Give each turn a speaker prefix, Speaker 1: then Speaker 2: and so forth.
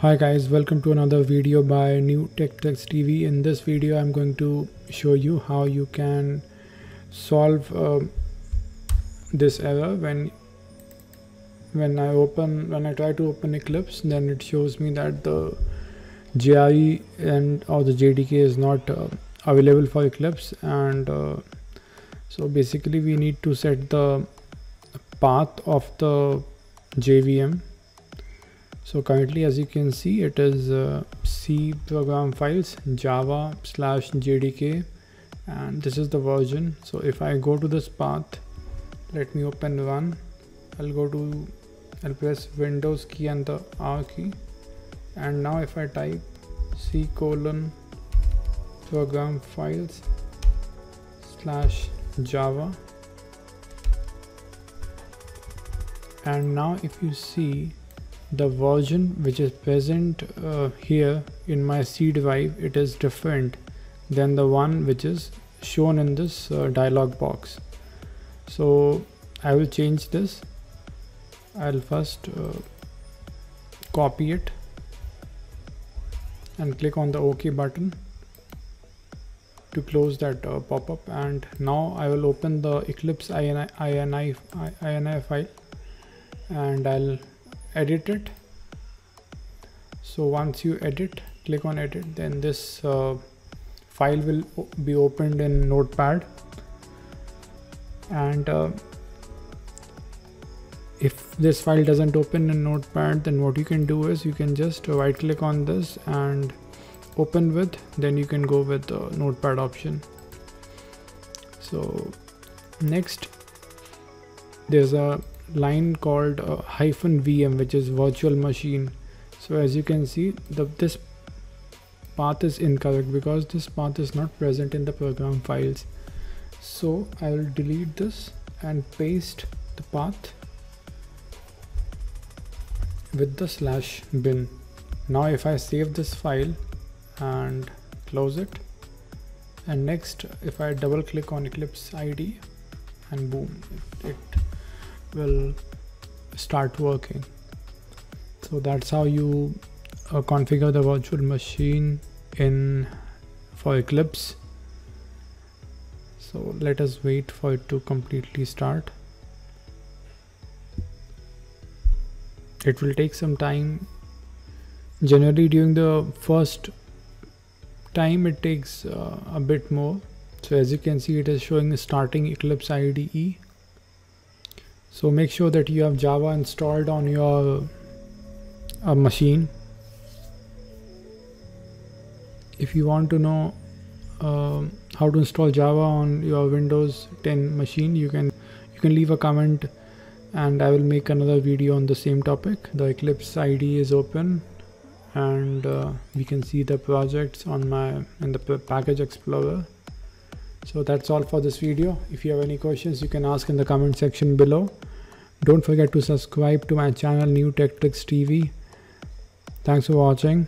Speaker 1: Hi guys, welcome to another video by New Tech Tricks TV. In this video, I'm going to show you how you can solve uh, this error when when I open when I try to open Eclipse, then it shows me that the JRE and or the JDK is not uh, available for Eclipse, and uh, so basically we need to set the path of the JVM so currently as you can see it is uh, C program files java slash jdk and this is the version. So if I go to this path let me open one. I'll go to I'll press windows key and the R key. And now if I type C colon program files slash java. And now if you see the version which is present uh, here in my C drive it is different than the one which is shown in this uh, dialog box. So I will change this. I'll first uh, copy it and click on the OK button to close that uh, pop-up. And now I will open the Eclipse INI, INI, INI file and I'll edit it. So once you edit click on edit then this uh, file will be opened in notepad. And uh, if this file doesn't open in notepad then what you can do is you can just right click on this and open with then you can go with the notepad option. So next there's a line called uh, hyphen VM which is virtual machine. So as you can see the this path is incorrect because this path is not present in the program files. So I will delete this and paste the path with the slash bin. Now if I save this file and close it and next if I double click on Eclipse ID and boom it will start working. So that's how you uh, configure the virtual machine in for Eclipse. So let us wait for it to completely start. It will take some time. Generally during the first time it takes uh, a bit more. So as you can see it is showing starting Eclipse IDE so make sure that you have java installed on your uh, machine. If you want to know uh, how to install java on your windows 10 machine you can you can leave a comment and i will make another video on the same topic. The eclipse id is open and uh, we can see the projects on my in the package explorer so that's all for this video. If you have any questions you can ask in the comment section below. Don't forget to subscribe to my channel new tech tricks tv thanks for watching